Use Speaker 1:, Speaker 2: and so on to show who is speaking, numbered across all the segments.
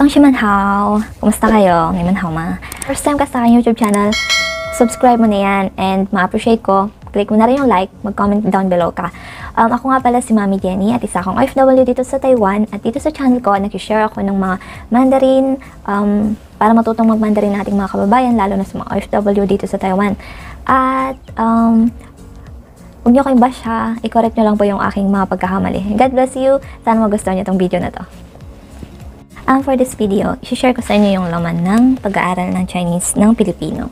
Speaker 1: Tongshimanhao! Kumusta kayo? Ngimanhao ma? First time ka sa YouTube channel, subscribe mo na yan and ma-appreciate ko. Click mo na rin yung like, mag-comment down below ka. Um, ako nga pala si Mami Jenny at isa akong OFW dito sa Taiwan at dito sa channel ko, nag-share ako ng mga Mandarin um, para matutong mag-Mandarin nating mga kababayan, lalo na sa mga OFW dito sa Taiwan. At um, Huwag niyo kayong bash ha. I-correct niyo lang po yung aking mga pagkakamali. God bless you. Sana magustuhan niyo itong video na to. Um, for this video, i-share ko sa inyo yung laman ng pag-aaral ng Chinese ng Pilipino.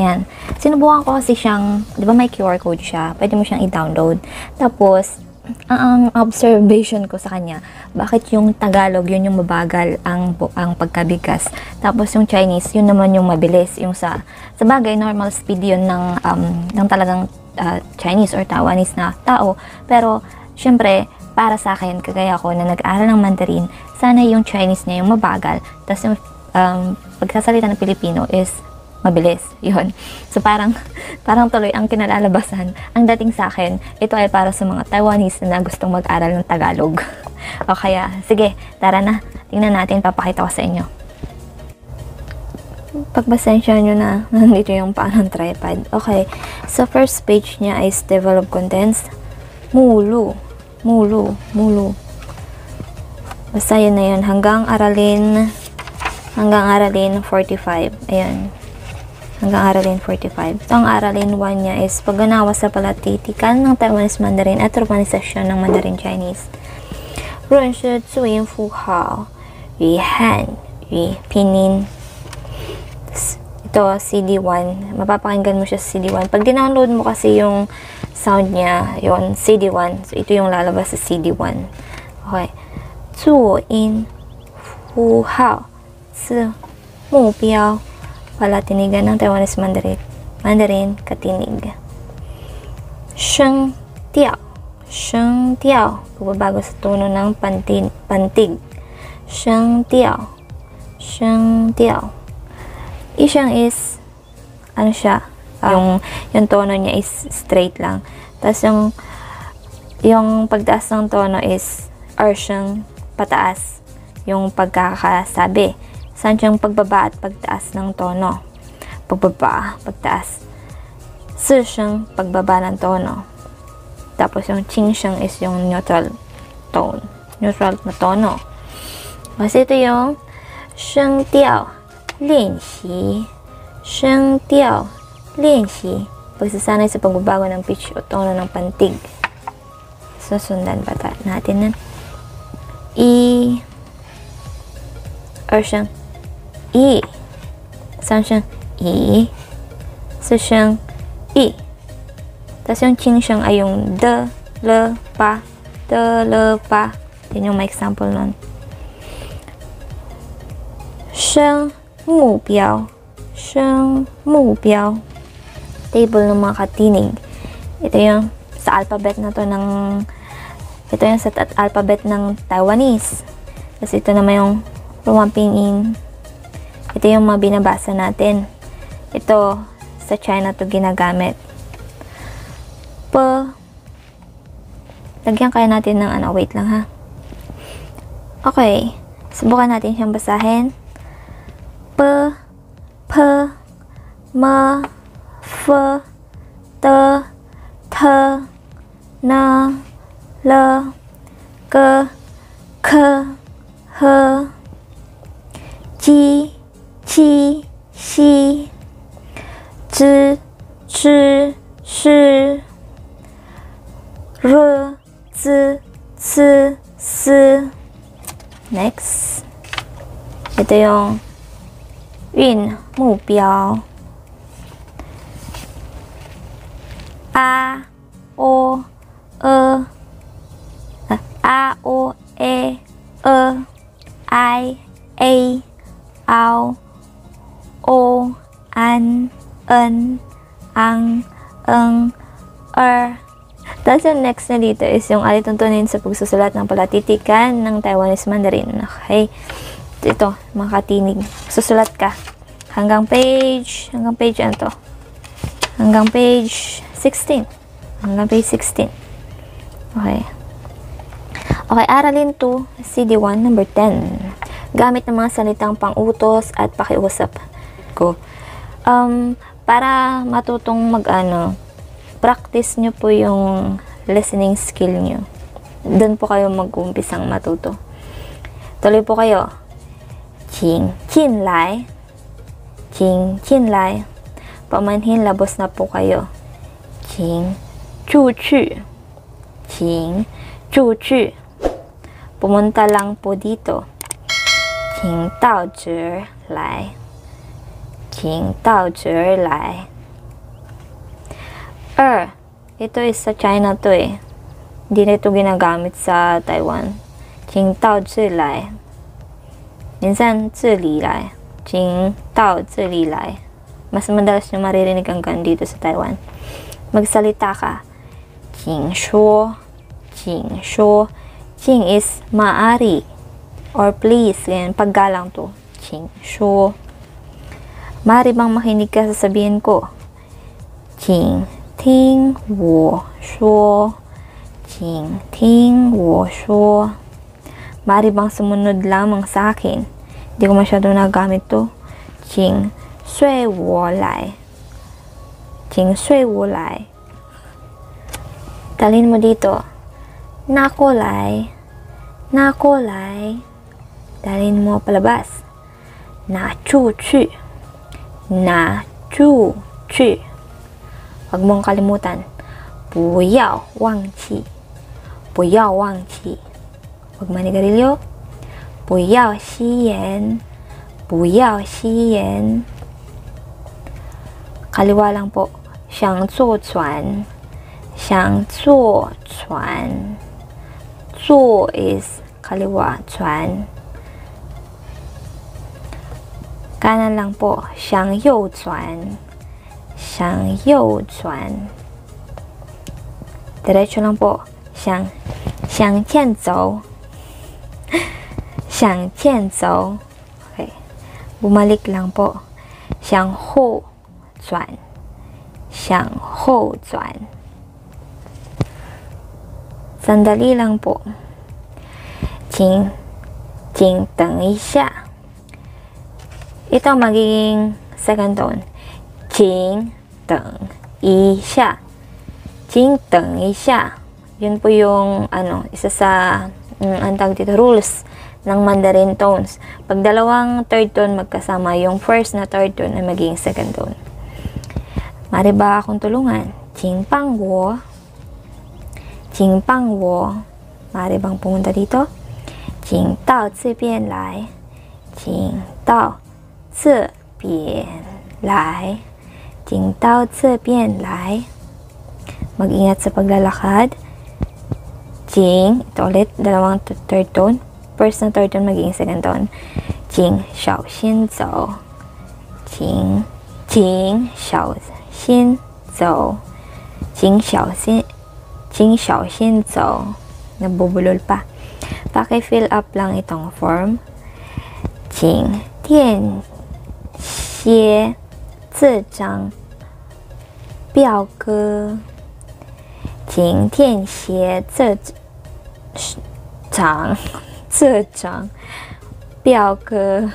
Speaker 1: Ayan. Sinubukan ko kasi siyang, di ba may QR code siya? Pwede mo siyang i-download. Tapos, ang observation ko sa kanya, bakit yung Tagalog, yun yung mabagal ang, ang pagkabigas. Tapos yung Chinese, yun naman yung mabilis. Yung sa, sa bagay, normal speed yun ng, um, ng talagang uh, Chinese or Taiwanese na tao. Pero, syempre, para sa akin, kagaya ko na nag-aral ng Mandarin, sana yung Chinese niya yung mabagal. Tapos yung um, pagsasalita ng Pilipino is mabilis. Yun. So parang, parang tuloy ang kinalalabasan. Ang dating sa akin, ito ay para sa mga Taiwanese na gustong mag-aral ng Tagalog. o kaya, sige, tara na. Tingnan natin, papakita ko sa inyo Pagbasensya nyo na, nandito yung paanong tripod. Okay, so first page niya is develop contents. Mulu. Mulu. Mulu. Basta yun na yun. Hanggang aralin, hanggang aralin 45. Ayan hanggang aralin 45. Ito ang aralin 1 niya is pagganawa sa palatitikan ng Taiwanese Mandarin at urbanisasyon ng Mandarin Chinese. 认识字音符号、语汉、语拼音。 Ito, CD1. Mapapakinggan mo siya sa CD1. Pag dinownload mo kasi yung sound niya, yon CD1. So, ito yung lalabas sa CD1. Okay. 字音符号是目标 palatinigan ng Taiwanese Mandarin, Mandarin katinig. Sheng tiao. Sheng tiao. Pagbabago sa tono ng pantin, pantig. Sheng tiao. Sheng tiao. Isang is, ano siya, uh, yung, yung tono niya is straight lang. Tapos yung, yung pagtaas ng tono is, or siyang pataas. Yung pagkakasabi saan siyang pagbaba at pagtaas ng tono. Pagbaba, pagtaas. Si siyang pagbaba ng tono. Tapos yung ching siyang is yung neutral tone. Neutral na tono. Kasi ito yung sheng tiao, lian xi. Sheng tiao, lian xi. Pagsasanay sa pagbabago ng pitch o tono ng pantig. Susundan ba natin na? I or siyang 一，三声一，四声一。Tapos yung ching siyang ay yung de, le, pa, de, le, pa. Yan yung may example nun. 生 目标 siyang mubyaw. Table ng mga katinig. Ito yung sa alphabet na to ng ito yung sa alphabet ng Taiwanese. Tapos ito naman yung lumamping in. Ito yung mga binabasa natin. Ito, sa China to ginagamit. P. Lagyan kaya natin ng ano, wait lang ha. Okay. Subukan natin siyang basahin. b p m f d t n l g k h j q x z c s r z c s next 也得用。运目标。a o e a o e e i a ao o, an, en, ang, eng, er. Tapos yung next na dito is yung alituntunin sa pagsusulat ng palatitikan ng Taiwanese Mandarin. Okay. Ito, makatinig. Susulat ka. Hanggang page, hanggang page ano to? Hanggang page 16. Hanggang page 16. Okay. Okay, aralin 2, CD1, number 10. Gamit ng mga salitang pang-utos at pakiusap ko. Um, para matutong mag-ano, practice nyo po yung listening skill nyo. Doon po kayo mag-umpisang matuto. Tuloy po kayo. Qing, qin lai. Qing, qin lai. Pamanhin, labos na po kayo. Qing, chu chu. Qing, chu chu. Pumunta lang po dito. Qing dao zhi lai. Qing dao zhi lai. Er, ito is sa China to eh. Hindi na ito ginagamit sa Taiwan. Qing dao zhi lai. Minsan, zhi li lai. Qing Ching Tao Tsulilay. Mas madalas nyo maririnig ang hanggang dito sa Taiwan. Magsalita ka. Ching shuo. Ching shuo. Ching is maari. Or please. Ganyan. Paggalang to. Ching shuo. Maari bang makinig ka sa sabihin ko? Ching ting wo shuo. Ching ting wo shuo. Maari bang sumunod lamang sa akin? Hindi ko masyado nagamit to. Ching sui wo lai. Ching sui wo lai. Talin mo dito. Nako lai. Nako lai. Dalin mo palabas. Na chu chu. Na chu chu. Huwag mong kalimutan. Puyao wang chi. Puyao wang chi. Huwag manigarilyo. 不要吸烟不要吸烟卡里瓦朗博想坐船想坐船。坐 is 卡里瓦船。橄榄浪波向右转向右转再来去浪波想向前走。向前走。Okay. Bumalik lang po. 向后转。向后转。Sandali lang po. 请请等一下。Ito magiging second tone. 请等一下。请等一下。Yun po yung ano, isa sa um, ang tawag dito, rules ng Mandarin tones. Pag dalawang third tone magkasama, yung first na third tone ay magiging second tone. Mari ba akong tulungan? Ching pang wo. Ching pang wo. Mari bang pumunta dito? Ching tao zi bian lai. Ching tao zi bian lai. Ching tao zi bian lai. Mag-ingat sa paglalakad. Jing, ito ulit, dalawang third tone First na third tone, magiging second tone. Jing, xiao xin zhou. Jing, jing, xiao xin zhou. Jing, xiao xin, jing, xiao xin zhou. Nabubulol pa. Paki-fill up lang itong form. Jing, dian, xie, zi zhang, 表哥，请填写这张 这张表格，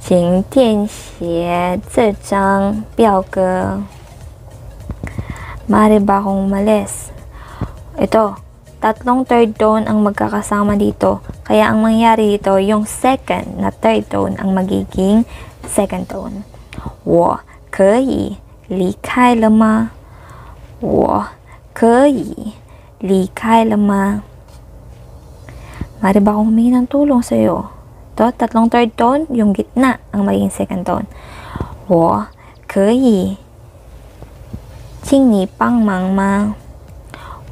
Speaker 1: 请填写这张表格。Mari ba akong umalis? Ito, tatlong third tone ang magkakasama dito. Kaya ang mangyari dito, yung second na third tone ang magiging second tone. 我可以离开了吗？我可以离开了吗 ？Mari ba akong humingi ng tulong sa iyo? To, tatlong third tone, yung gitna ang magiging second tone. 我可以请你帮忙吗？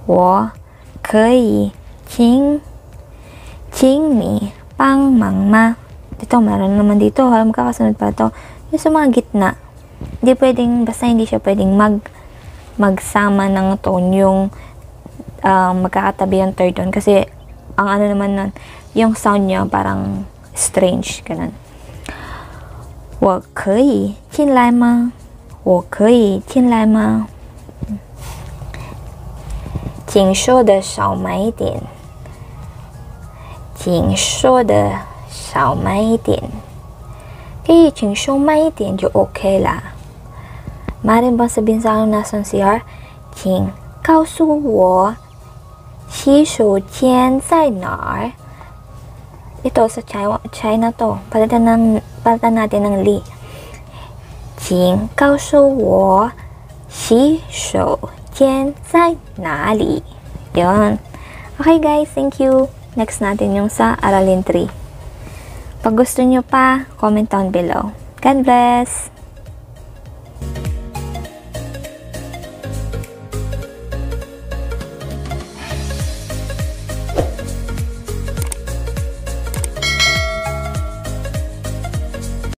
Speaker 1: 我可以请请你帮忙吗？Dito, meron naman dito. Ha? Magkakasunod pa to. Yung sa mga gitna. Hindi pwedeng, basta hindi siya pwedeng mag magsama ng tone yung uh, magkakatabi yung third tone. Kasi, ang ano naman nun, yung sound niya parang strange, ganun. 我可以进来吗？我可以进来吗？ 请说的少买一点。请说的少买一点。可以请说慢一点就 OK 啦。Maaari bang sabihin sa akin nasan CR? 请告诉我 洗手间在哪儿 Ito sa China, China to. Palitan, ng, palitan natin ng li. 请告诉我洗手间在哪里 Yun. Okay guys, thank you. Next natin yung sa Aralin 3. Pag gusto nyo pa, comment down below. God bless!